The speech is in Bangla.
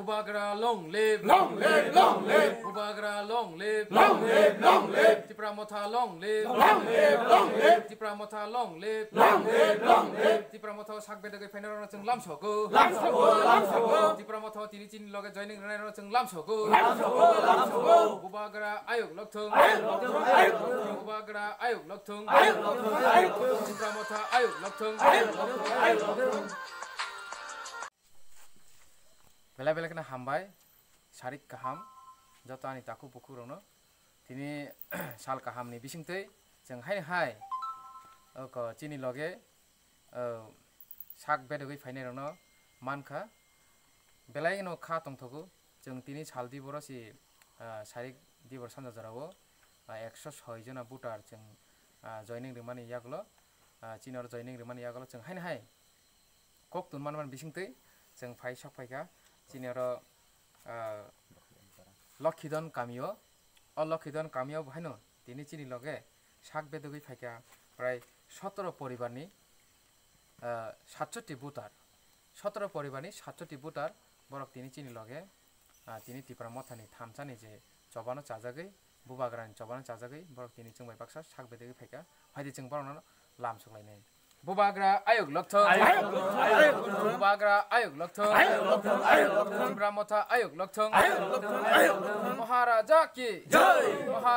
Bubagra long live. Long live, long live. Bubagra long live. Long live, long live. Ti Tipramotha long live. Long live, long live. Ti Tipramotha long live. Long live, long live. Ti pramota sakbe de sakbedagai fenerana chung lam shoko. Lam shoko, lam shoko. Tipramotha tini tini loge joining renana chung lam shoko. Lam shoko, lam shoko. Bubagra ayog lokthung. Ayog lok thung, ayog lok thung. Bubagra ayog lok thung. Ayog lok thung, ayog thung. Tipramotha ayog lokthung সারিক কাহাম যত আনি তাকু পুকুরনো তিনি সাল কাহামনি বিসিংতৈ जों हाय हाय क चिनि लगे साग बेदगै फाइनायरनो मानखा बेलायनो खा तंथगु जों तिनि साल दि बरसि सारिक दि बर सानजा जरावो एकशो सय जना बुटार जों जयनिं रिमानि यागलो चिनर जयनिं रिमानि यागलो जों हाय हाय कक तुन मान मान बिसिंतै जों फाइ साक चिनेर লক্ষীদন কামিও অলক্ষীদন কামিও ভাইন, তিনি চিনি লগে শাক বেদগি ফাইকা প্রায় সতেরো পরিবার নি সাতষট্টি বুটার সতেরো পরিবার নি সাতষট্টি বুটার বরক তিনি চিনি লগে তিনি ত্রিপুরা মথানি থামচানি যে চবানো চাজাগে বুবাগ্রানি চবানো চাজাগে বরক তিনি চিং বাইপাকসা শাক বেদগি ফাইকা হয়তো চিং বরং লাম সুগলাইনাই बुबाग्रा आयोग लक्थ Ayok lokthung, ayok lokthung, बुबाग्रा आयोग लक्थ ayok lokthung, ayok lokthung, Tipra मथा आयोग लक्थ ayok lokthung, ayok lokthung. महाराजा की Jai! महा